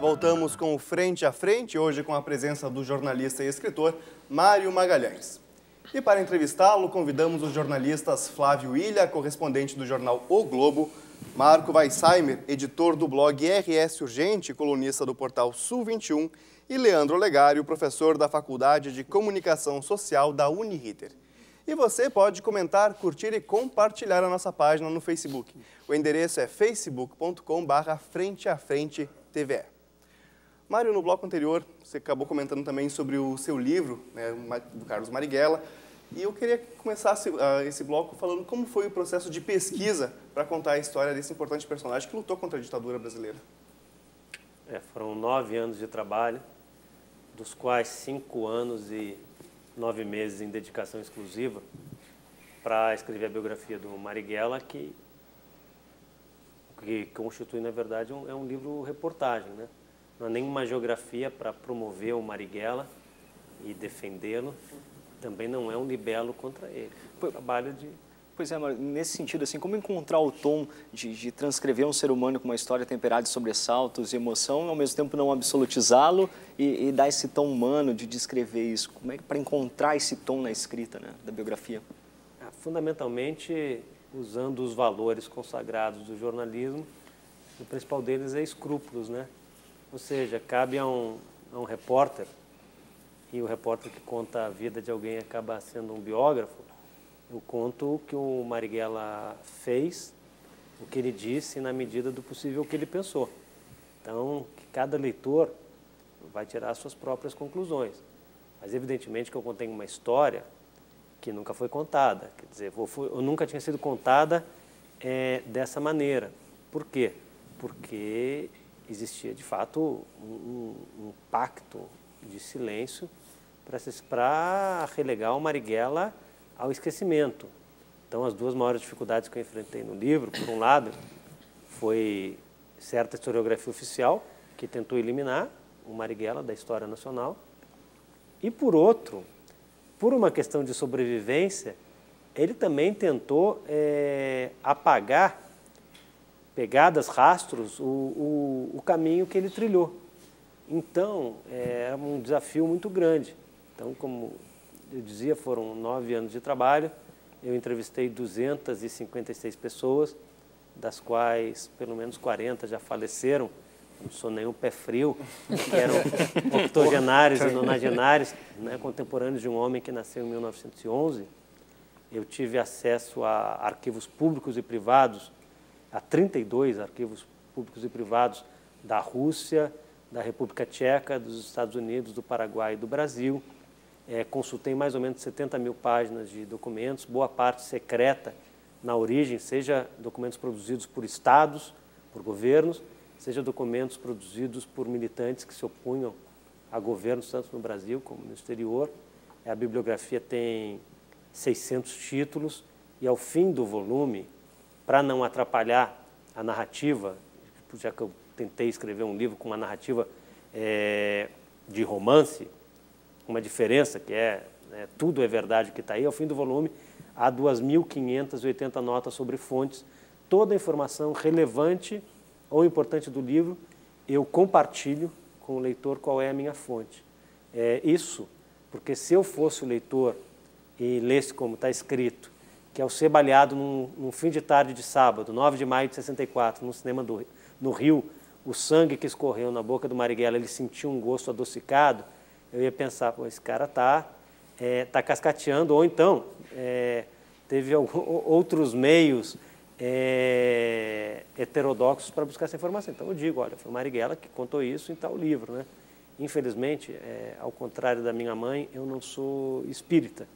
voltamos com o Frente a Frente, hoje com a presença do jornalista e escritor Mário Magalhães. E para entrevistá-lo, convidamos os jornalistas Flávio Ilha, correspondente do jornal O Globo, Marco Weissheimer, editor do blog RS Urgente, colunista do portal Sul 21, e Leandro Legário, professor da Faculdade de Comunicação Social da Uniriter. E você pode comentar, curtir e compartilhar a nossa página no Facebook. O endereço é facebook.com.br Frente a Frente. Mário, no bloco anterior, você acabou comentando também sobre o seu livro, né, do Carlos Marighella, e eu queria começar esse bloco falando como foi o processo de pesquisa para contar a história desse importante personagem que lutou contra a ditadura brasileira. É, foram nove anos de trabalho, dos quais cinco anos e nove meses em dedicação exclusiva para escrever a biografia do Marighella, que, que constitui, na verdade, um, é um livro reportagem. Né? Não é nenhuma geografia para promover o Marighella e defendê-lo, também não é um libelo contra ele. Foi um trabalho de Pois é, mas nesse sentido, assim, como encontrar o tom de, de, transcrever um ser humano com uma história temperada de sobressaltos e emoção, ao mesmo tempo não absolutizá-lo e, e, dar esse tom humano de descrever isso? Como é que para encontrar esse tom na escrita né, da biografia? Ah, fundamentalmente usando os valores consagrados do jornalismo, o principal deles é escrúpulos, né? Ou seja, cabe a um, a um repórter e o repórter que conta a vida de alguém acaba sendo um biógrafo eu conto o que o Marighella fez, o que ele disse, na medida do possível o que ele pensou. Então, que cada leitor vai tirar as suas próprias conclusões. Mas, evidentemente, que eu contei uma história que nunca foi contada. Quer dizer, eu nunca tinha sido contada é, dessa maneira. Por quê? Porque existia, de fato, um, um pacto de silêncio para relegar o Marighella ao esquecimento. Então, as duas maiores dificuldades que eu enfrentei no livro, por um lado, foi certa historiografia oficial, que tentou eliminar o Marighella da história nacional, e por outro, por uma questão de sobrevivência, ele também tentou é, apagar, pegadas, rastros, o, o, o, caminho que ele trilhou. Então, é um desafio muito grande. Então, como eu dizia, foram nove anos de trabalho. Eu entrevistei 256 pessoas, das quais pelo menos 40 já faleceram. Não sou nenhum pé frio, que eram octogenários e nonagenários, né, contemporâneos de um homem que nasceu em 1911. Eu tive acesso a arquivos públicos e privados, a 32 arquivos públicos e privados da Rússia, da República Tcheca, dos Estados Unidos, do Paraguai e do Brasil. É, consultei mais ou menos 70 mil páginas de documentos, boa parte secreta na origem, seja documentos produzidos por estados, por governos, seja documentos produzidos por militantes que se opunham a governos tanto no Brasil como no exterior. A bibliografia tem 600 títulos e ao fim do volume, para não atrapalhar a narrativa, já que eu tentei escrever um livro com uma narrativa é, de romance, uma diferença, que é né, tudo é verdade que está aí, ao fim do volume há 2.580 notas sobre fontes, toda a informação relevante ou importante do livro, eu compartilho com o leitor qual é a minha fonte. É isso, porque se eu fosse o leitor e lesse como está escrito, que ao ser baleado num, num, fim de tarde de sábado, 9 de maio de 64, no cinema do, no Rio, o sangue que escorreu na boca do Marighella, ele sentiu um gosto adocicado, eu ia pensar, pô, esse cara está é, tá cascateando, ou então é, teve algum, outros meios é, heterodoxos para buscar essa informação. Então eu digo, olha, foi Marighella que contou isso em tal livro. Né? Infelizmente, é, ao contrário da minha mãe, eu não sou espírita.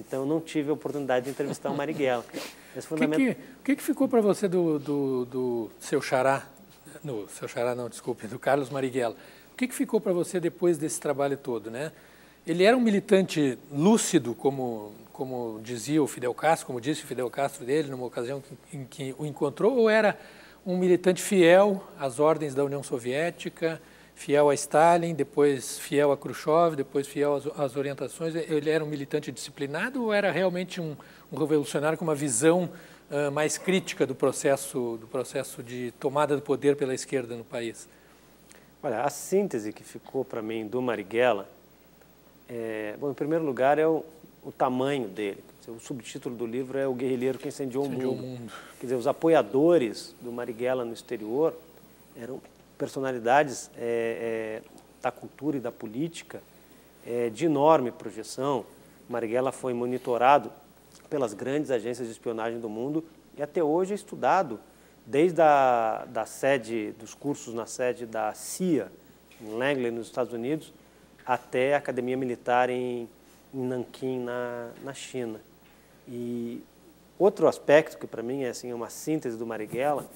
Então eu não tive a oportunidade de entrevistar o Marighella. O fundamento... que, que, que, que ficou para você do, do, do seu xará, no seu xará não, desculpe, do Carlos Marighella? que, que ficou para você depois desse trabalho todo? Né? Ele era um militante lúcido, como, como dizia o Fidel Castro, como disse o Fidel Castro dele numa ocasião em que o encontrou, ou era um militante fiel às ordens da União Soviética, fiel a Stalin, depois fiel a Khrushchev, depois fiel às, às orientações? Ele era um militante disciplinado ou era realmente um, um revolucionário com uma visão uh, mais crítica do processo, do processo de tomada do poder pela esquerda no país? Olha, a síntese que ficou para mim do Marighella, é, bom, em primeiro lugar, é o, o tamanho dele. Dizer, o subtítulo do livro é O Guerrilheiro que Incendiou, Incendiou o, mundo. o Mundo. Quer dizer, os apoiadores do Marighella no exterior eram personalidades é, é, da cultura e da política é, de enorme projeção. Marighella foi monitorado pelas grandes agências de espionagem do mundo e até hoje é estudado desde a da sede dos cursos na sede da CIA em Langley nos Estados Unidos até a academia militar em, em Nanquim na, na China e outro aspecto que para mim é assim uma síntese do Marighella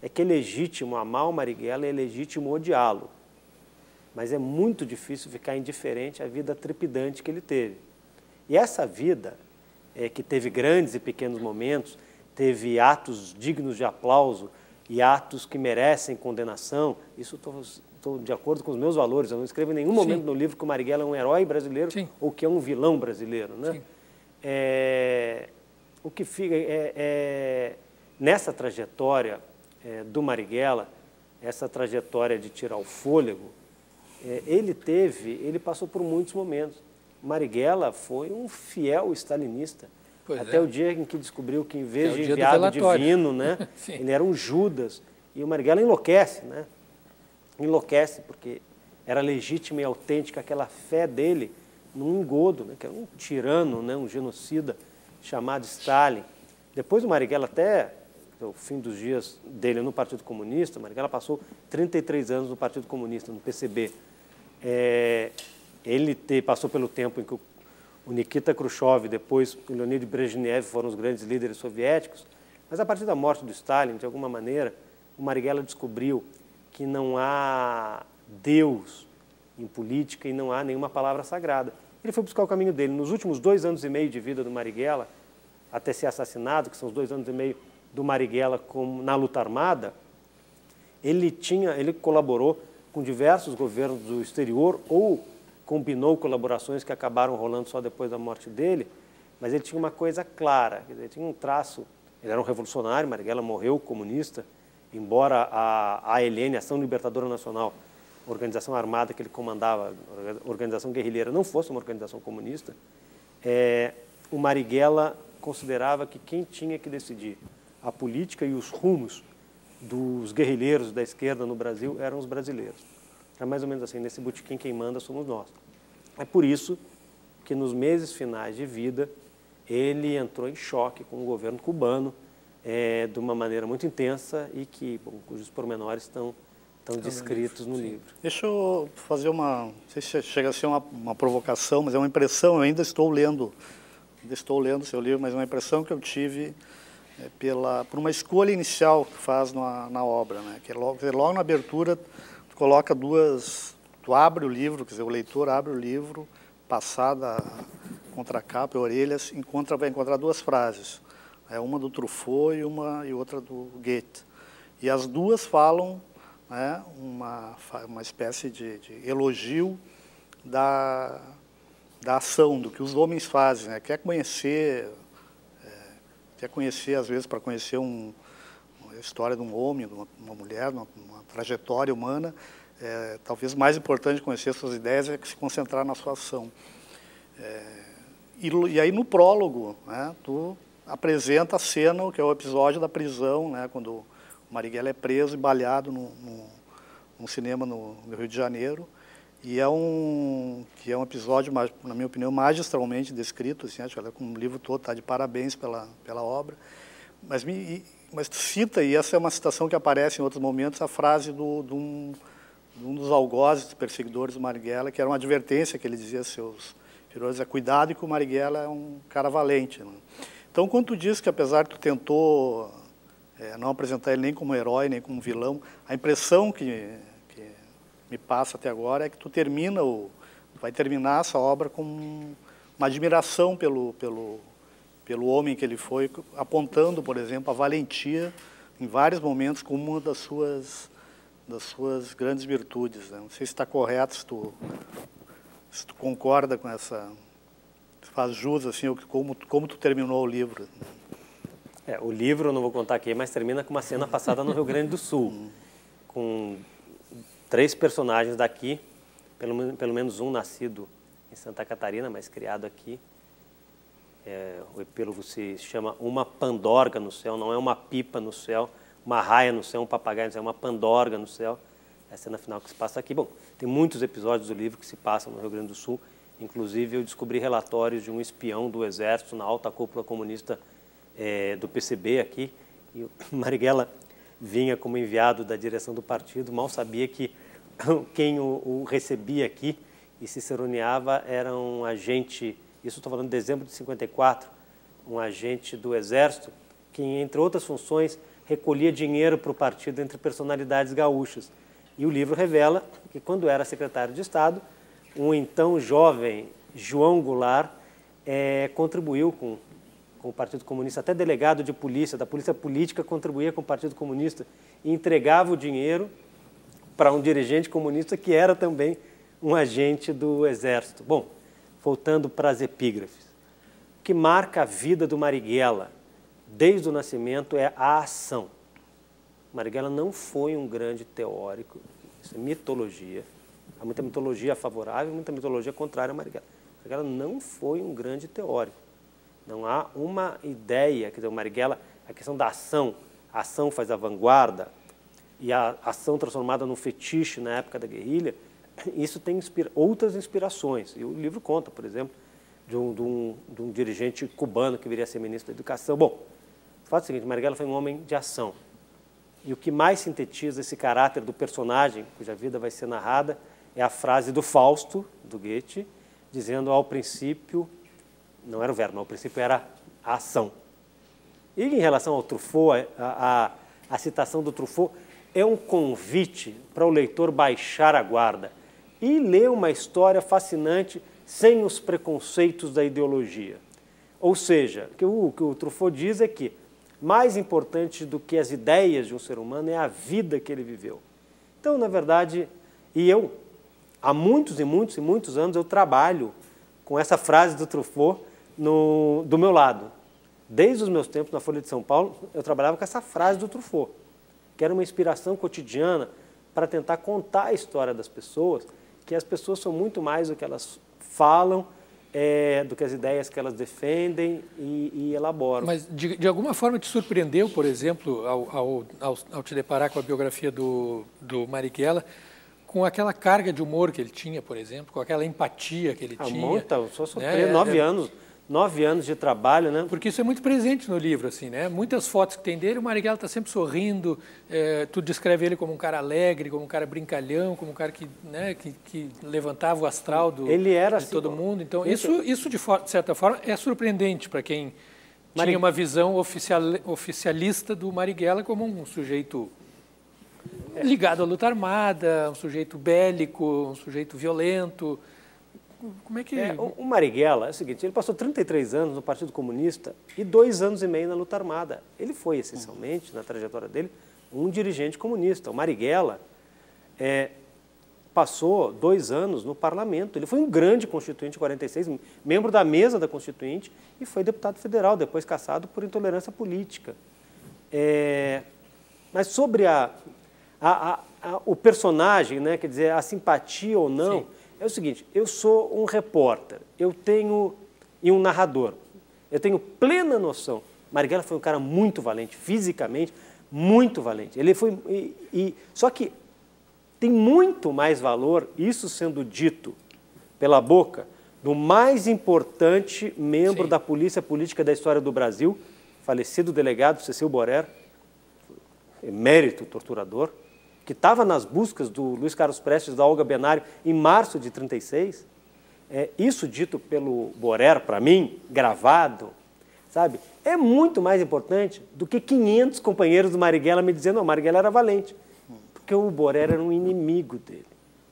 é que é legítimo amar o Marighella e é legítimo odiá-lo mas é muito difícil ficar indiferente à vida trepidante que ele teve e essa vida é, que teve grandes e pequenos momentos teve atos dignos de aplauso e atos que merecem condenação, isso estou de acordo com os meus valores. Eu não escrevo em nenhum momento Sim. no livro que o Marighella é um herói brasileiro Sim. ou que é um vilão brasileiro. Né? É, o que fica é, é nessa trajetória é, do Marighella, essa trajetória de tirar o fôlego, é, ele teve, ele passou por muitos momentos. Marighella foi um fiel stalinista. Pois Até é. o dia em que descobriu que, em vez de enviado divino, né, ele era um Judas. E o Marighella enlouquece, né? Enlouquece, porque era legítima e autêntica aquela fé dele num engodo, né, que era um tirano, né, um genocida chamado Stalin. Depois o Marighella, até o fim dos dias dele no Partido Comunista, Marighella passou 33 anos no Partido Comunista, no PCB. É, ele te, passou pelo tempo em que o o Nikita Khrushchev, depois o Leonid Brezhnev foram os grandes líderes soviéticos, mas a partir da morte do Stalin, de alguma maneira, o Marighella descobriu que não há Deus em política e não há nenhuma palavra sagrada. Ele foi buscar o caminho dele. Nos últimos dois anos e meio de vida do Marighella, até ser assassinado, que são os dois anos e meio do Marighella na luta armada, ele tinha, ele colaborou com diversos governos do exterior ou combinou colaborações que acabaram rolando só depois da morte dele, mas ele tinha uma coisa clara, ele tinha um traço, ele era um revolucionário, Marighella morreu comunista, embora a, a ALN, Ação Libertadora Nacional, organização armada que ele comandava, organização guerrilheira, não fosse uma organização comunista, é, o Marighella considerava que quem tinha que decidir a política e os rumos dos guerrilheiros da esquerda no Brasil eram os brasileiros. É mais ou menos assim, nesse botequim quem manda somos nós. É por isso que nos meses finais de vida ele entrou em choque com o governo cubano é, de uma maneira muito intensa e que, bom, cujos pormenores estão, estão descritos no livro. Deixa eu fazer uma, não sei se chega a ser uma, uma provocação, mas é uma impressão, eu ainda estou lendo, ainda estou lendo seu livro, mas é uma impressão que eu tive é, pela, por uma escolha inicial que faz na, na obra, né? que é logo, logo na abertura tu coloca duas Tu abre o livro, quer dizer, o leitor abre o livro, passada contra capa e orelhas, encontra, vai encontrar duas frases. É uma do Truffaut e uma e outra do Goethe. E as duas falam né, uma, uma espécie de, de elogio da, da ação, do que os homens fazem. Né? Quer conhecer, é, quer conhecer, às vezes, para conhecer um, uma história de um homem, de uma, uma mulher, uma, uma trajetória humana, é, talvez mais importante conhecer suas ideias é que se concentrar na sua ação. É, e, e, aí no prólogo, né, tu apresenta a cena, que é o episódio da prisão, né, quando Marighella é preso e baleado num cinema no, no, Rio de Janeiro. E é um, que é um episódio, na minha opinião, magistralmente descrito. Assim, acho que com o livro todo está de parabéns pela, pela obra. Mas, me, mas cita, e essa é uma citação que aparece em outros momentos, a frase do, de um um dos algozes perseguidores do Marighella, que era uma advertência que ele dizia a seus filhos, é cuidado que o Marighella é um cara valente. Né? Então, quando tu diz que apesar de tu tentou é, não apresentar ele nem como herói, nem como vilão, a impressão que, que me passa até agora é que tu termina o, vai terminar essa obra com uma admiração pelo, pelo, pelo homem que ele foi, apontando, por exemplo, a valentia em vários momentos como uma das suas das suas grandes virtudes. Né? Não sei se está correto, se tu, se tu concorda com essa, faz jus assim, como, como tu terminou o livro. É, o livro, eu não vou contar aqui, mas termina com uma cena passada no Rio Grande do Sul, com três personagens daqui, pelo, pelo menos um nascido em Santa Catarina, mas criado aqui. É, o epílogo se chama Uma Pandorga no Céu, não é uma pipa no céu, uma raia no céu, um papagaio no céu, é uma pandorga no céu. É a cena final que se passa aqui. Bom, tem muitos episódios do livro que se passam no Rio Grande do Sul. Inclusive, eu descobri relatórios de um espião do Exército na alta cúpula comunista é, do PCB aqui. E o Marighella vinha como enviado da direção do partido, mal sabia que quem o, o recebia aqui e se ciceroneava era um agente, isso estou falando de dezembro de 54, um agente do Exército, que, entre outras funções, recolhia dinheiro para o partido entre personalidades gaúchas. E o livro revela que, quando era secretário de Estado, um então jovem João Goulart é, contribuiu com, com o Partido Comunista, até delegado de polícia, da polícia política, contribuía com o Partido Comunista e entregava o dinheiro para um dirigente comunista que era também um agente do Exército. Bom, voltando para as epígrafes. O que marca a vida do Marighella desde o nascimento é a ação. Marighella não foi um grande teórico, isso é mitologia. Há muita mitologia favorável muita mitologia contrária a Marighella. Marighella não foi um grande teórico. Não há uma ideia, quer dizer, o Marighella, a questão da ação, a ação faz a vanguarda, e a ação transformada num fetiche na época da guerrilha, isso tem inspira outras inspirações. E o livro conta, por exemplo, de um, de, um, de um, dirigente cubano que viria a ser ministro da Educação. Bom, o fato é o seguinte, Marighella foi um homem de ação. E o que mais sintetiza esse caráter do personagem, cuja vida vai ser narrada, é a frase do Fausto, do Goethe, dizendo ao princípio, não era o verbo, mas ao princípio era a ação. E em relação ao Truffaut, a, a, a citação do Truffaut é um convite para o leitor baixar a guarda e ler uma história fascinante sem os preconceitos da ideologia. Ou seja, o que o, o que o Truffaut diz é que mais importante do que as ideias de um ser humano é a vida que ele viveu. Então, na verdade, e eu, há muitos e muitos e muitos anos, eu trabalho com essa frase do Truffaut no, do meu lado. Desde os meus tempos na Folha de São Paulo, eu trabalhava com essa frase do Truffaut, que era uma inspiração cotidiana para tentar contar a história das pessoas, que as pessoas são muito mais do que elas falam, é, do que as ideias que elas defendem e, e elaboram. Mas, de, de, alguma forma, te surpreendeu, por exemplo, ao, ao, ao, ao, te deparar com a biografia do, do Marighella, com aquela carga de humor que ele tinha, por exemplo, com aquela empatia que ele ah, tinha. Muita, só sofri né? nove é, anos nove anos de trabalho, né? Porque isso é muito presente no livro, assim, né? Muitas fotos que tem dele, o Marighella está sempre sorrindo, é, tu descreve ele como um cara alegre, como um cara brincalhão, como um cara que, né, que, que levantava o astral do, ele era de assim, todo mundo. Então, isso, isso de, de certa forma, é surpreendente para quem Marig... tinha uma visão oficial, oficialista do Marighella como um sujeito ligado à luta armada, um sujeito bélico, um sujeito violento, como é que... É, o Marighella é o seguinte, ele passou 33 anos no Partido Comunista e dois anos e meio na luta armada. Ele foi, essencialmente, na trajetória dele, um dirigente comunista. O Marighella é, passou dois anos no parlamento. Ele foi um grande constituinte em 46, membro da mesa da constituinte e foi deputado federal, depois caçado por intolerância política. É, mas sobre a, a, a, o personagem, né, quer dizer, a simpatia ou não... Sim é o seguinte, eu sou um repórter, eu tenho e um narrador. Eu tenho plena noção. Marighella foi um cara muito valente, fisicamente, muito valente. Ele foi e, e, só que tem muito mais valor isso sendo dito pela boca do mais importante membro Sim. da polícia política da história do Brasil, falecido delegado Cecil Borer, emérito torturador, que estava nas buscas do Luiz Carlos Prestes, da Olga Benário, em março de 36, é, isso dito pelo Borer para mim, gravado, sabe, é muito mais importante do que 500 companheiros do Marighella me dizendo, não, Marighella era valente, porque o Borer era um inimigo dele.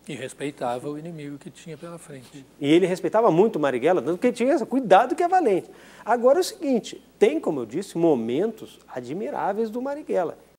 E respeitava o inimigo que tinha pela frente. E ele respeitava muito o Marighella, tanto que ele tinha essa, cuidado que é valente. Agora é o seguinte, tem, como eu disse, momentos admiráveis do Marighella.